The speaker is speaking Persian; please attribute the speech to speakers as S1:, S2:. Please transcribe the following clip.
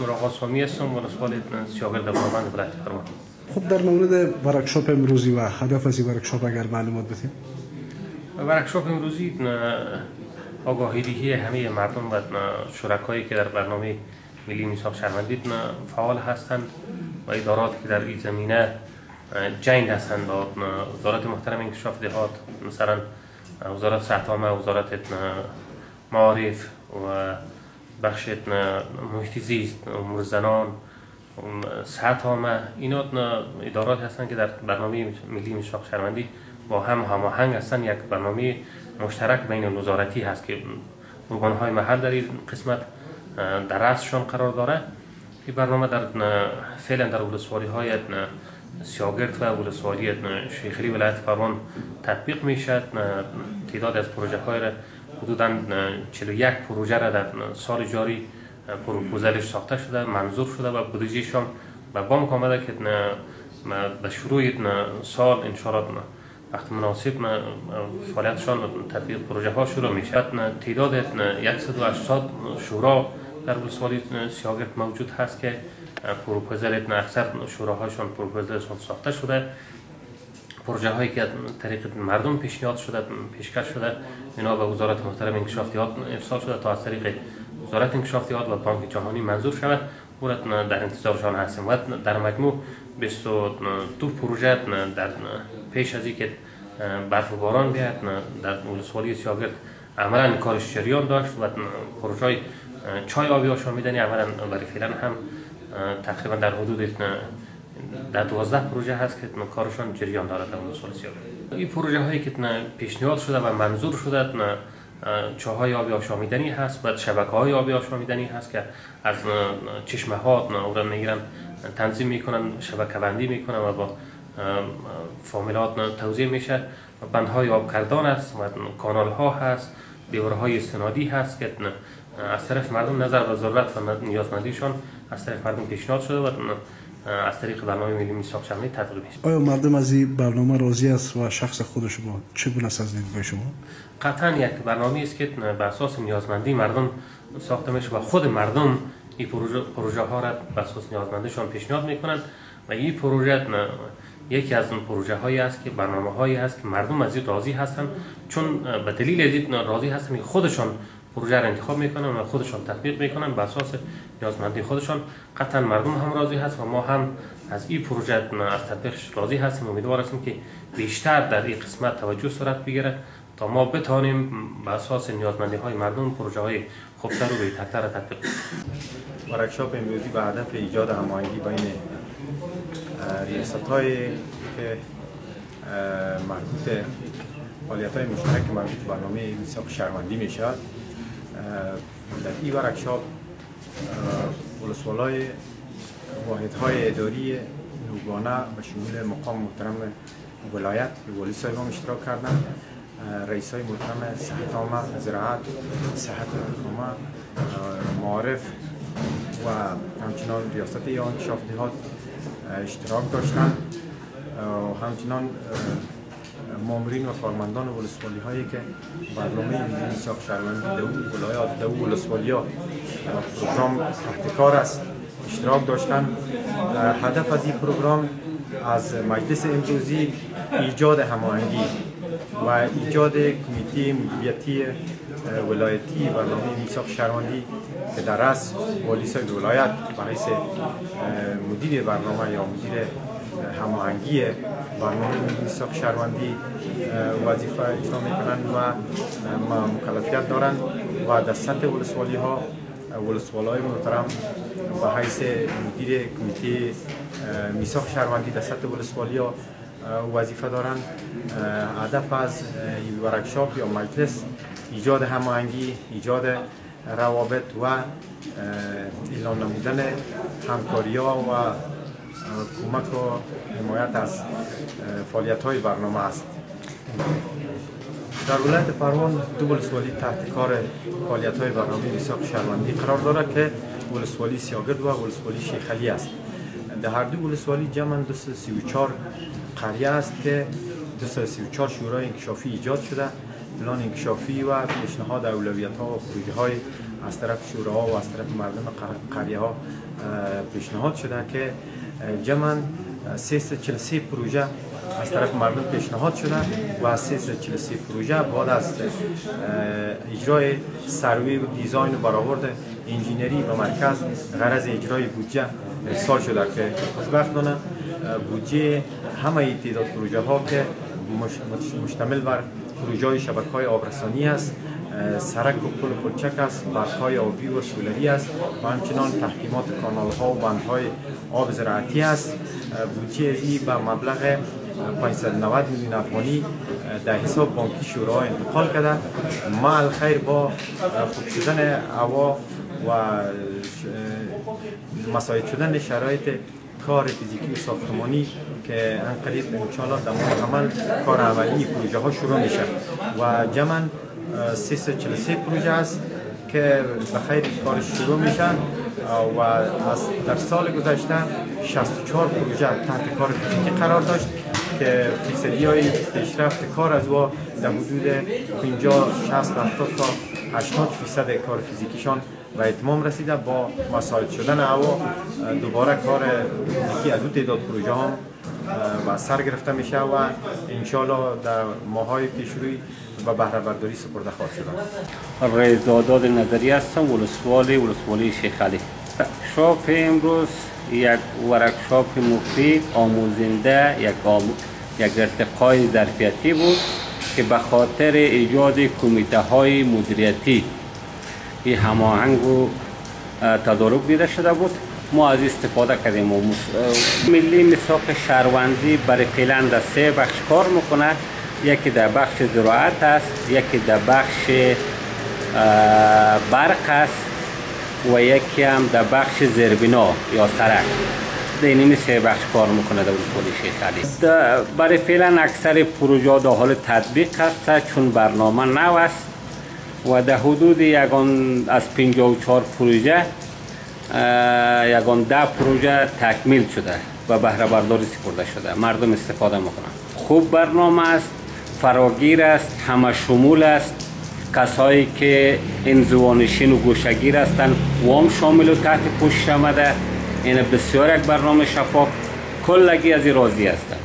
S1: مراقب سامی هستم ولایت کرمان
S2: خب در مورد ورکشاپ امروزی و هدف از این ورکشاپ اگر معلومات بدیم؟
S1: ورکشاپ امروزی آگاهی همه مردم و شرکایی که در برنامه ملی میثاق شهروندی فعال هستند و ادارات که در این زمینه جنگ هستند با وزارت محترم انکشاف دهات مثلا وزارت صحت عامه وزارت معارف و بخش محیط زیست امور زنان صحت عامه. اینا ادارات هستند که در برنامه ملی میثاق شهروندی با هم هماهنگ هستند یک برنامه مشترک بین وزارتی هست که ارگان های محل در این قسمت در رأسشان قرار داره. این برنامه در فعلا در ولسوالی های سیاگرد و ولسوالی شیخری ولایت فرمان تطبیق می‌شد تعداد از پروژه های حدودا 41 پروژه را در سال جاری پروپوزلش ساخته شده منظور شده و بودجهشان به بانک آمده که به شروع سال انشاءالله وقت مناسب فعالیتشان تطبیق پروژه ها شروع می شود تعداد 180 شورا در ولسوالی سیاگرد موجود هست که پروپوزل اکثر شوراهایشان پروپوزلشان ساخته شده. پروژه هایی که طریق مردم پیشنهاد شده پیشکش شده. اینا به وزارت محترم انکشافتیات ارسال شده تا از طریق وزارت انکشافتیات و بانک جهانی منظور شود. در انتظارشان هستیم. و در مجموع 22 پروژه در پیش از اینکه برف و باران بیاد در ولسوالی سیاگرد عملا کارش جریان داشت و پروژه چای آبی آشامیدنی عملا برای فعلا هم تقریبا در حدود در 12 پروژه هست که کارشان جریان دارد در ولسوالی سیاگرد این پروژه هایی که پیشنهاد شده و منظور شده چاهای آبی آشامیدنی هست و شبکه های آبی آشامیدنی هست که از چشمه ها اون می‌گیرن تنظیم می‌کنن شبکه بندی می‌کنن و با فامیلات توضیح میشه و بندهای آب کردان است و کانال ها هست های استنادی هست که از طرف مردم نظر و ضرورت و نیازمندیشون از طرف مردم پیشنهاد شده و از طریق برنامه ملی میثاق شهری تطبیق میشه
S2: آیا مردم از این برنامه راضی است و شخص خود شما چه است از دیدگاه شما؟
S1: قطعا یک برنامه است که بر اساس نیازمندی مردم ساخته میشه و خود مردم این پروژه, پروژه ها را بر اساس نیازمندیشان پیشنهاد می‌کنند و این پروژه یکی از اون پروژه هایی است که برنامه هایی هست که مردم از این راضی هستن چون به دلیل از این راضی هستن که خودشان پروژه را انتخاب می‌کنن و خودشان تطبیق می‌کنن بر اساس نیازمندی خودشان. قطعا مردم هم راضی هست و ما هم از این پروژه از تطبیقش راضی هستیم. امیدوار هستیم که بیشتر در این قسمت توجه صورت بگیره تا ما بتانیم بر اساس نیازمندی های مردم پروژه های خوبتر و بهترتر تطبیق
S3: ورکشاپ امروزی به هدف ایجاد هماهنگی بین ریاست که مربوط فعالیت های مشترک مربوط برنامه میثاق شهروندی می شود در این ورکشاپ ولسوالای واحد های اداری نوگانه و شمول مقام محترم ولایت ولی صاحب اشتراک کردن رئیس های محترم صحت زراعت صحت عامه معارف و همچنان ریاست ایان شافدهات اشتراک داشتن. همچنان مامورین و کارمندان ولسوالی هایی که برنامه میثاق شهروندی دو ولایات دو ها پروگرام تحت کار است. اشتراک داشتن. هدف از این پروگرام از مجلس امروزی ایجاد هماهنگی و ایجاد کمیته مدیریتی ولایتی برنامه میثاق شهروندی که در رأس والی ولایت برای مدیر برنامه یا مدیر هماهنگی برنامه میثاق شهروندی وظیفه اجرا می‌کنند و مکلفیت دارند و در سطح ولسوالی ها ولسوالای محترم به حیث مدیر کمیته میثاق شهروندی در سطح ولسوالی ها وظیفه دارند. هدف از ورکشاپ یا مجلس ایجاد هماهنگی ایجاد روابط و اعلان نمودن همکاری ها و کمک و حمایت از فعالیت های برنامه است. در ولایت پروان دو ولسوالی تحت کار فعالیت های برنامه میثاق شهروندی قرار دارد که ولسوالی سیاگرد و ولسوالی شیخلی است. در هر دو ولسوالی جمع 234 قریه است که 234 شورای انکشافی ایجاد شده. پلان انکشافی و پیشنهاد اولویت ها و پروژه های از طرف شوراها و از طرف مردم قریه ها پیشنهاد شده که جمعا 343 پروژه از طرف مردم پیشنهاد شده و 343 پروژه بعد از اجرای سروی و دیزاین و برآورد انجینری و مرکز غرض اجرای بودجه ارسال شده که خوشبختانه بودجه همه تعداد پروژه ها که مشتمل بر پروژه شبکه های آبرسانی است سرک و پل پلچک است های آبی و سولری است و همچنان تحکیمات کانال ها و بند های آب زراعتی است. بودجه ای به مبلغ 590 میلیون افغانی در حساب بانکی شورا انتقال کرده. ما الخیر با خوب شدن هوا و مساعد شدن شرایط کار فیزیکی و ساختمانی که انقریب انشاءالله در عمل کار اولی پروژه ها شروع میشه و جمعا 343 پروژه است که به خیر کار شروع میشن و از در سال گذشته 64 پروژه تحت کار فیزیکی قرار داشت که فیصدی های پیشرفت کار از وا در حدود 50 60 70 تا 80 فیصد کار فیزیکیشان و اتمام رسیده با مساعد شدن هوا دوباره کار یکی از اون تعداد پروژه هم و سر گرفته میشه و انشالله در ماهای پیش روی و بهره برداری سپرده خواهد شد
S4: رضاداد نظری هستم ولسوالی ولسوالی شیخ علی. شاپ امروز یک ورکشاپ مفید آموزنده یک, آم... یک ارتقای ظرفیتی بود که به خاطر ایجاد کمیته های مدیریتی این هماهنگ و تدارک دیده شده بود. ما از استفاده کردیم و ملی مساق شهروندی برای فعلا در سه بخش کار می‌کنه. یکی در بخش زراعت است یکی در بخش برق است و یکی هم در بخش زربینا یا سرک. در این سه بخش کار می‌کنه در علی. برای فعلا اکثر پروژه در حال تطبیق است چون برنامه نو است و در حدود یگان از 54 پروژه یکان ده پروژه تکمیل شده و بهره برداری سپرده شده. مردم استفاده می‌کنن. خوب برنامه است فراگیر است همه شمول است. کسایی که این زوانشین و گوشگیر هستند وام شامل و تحت پوشش آمده. این بسیار یک برنامه شفاف. کلگی از راضی هستند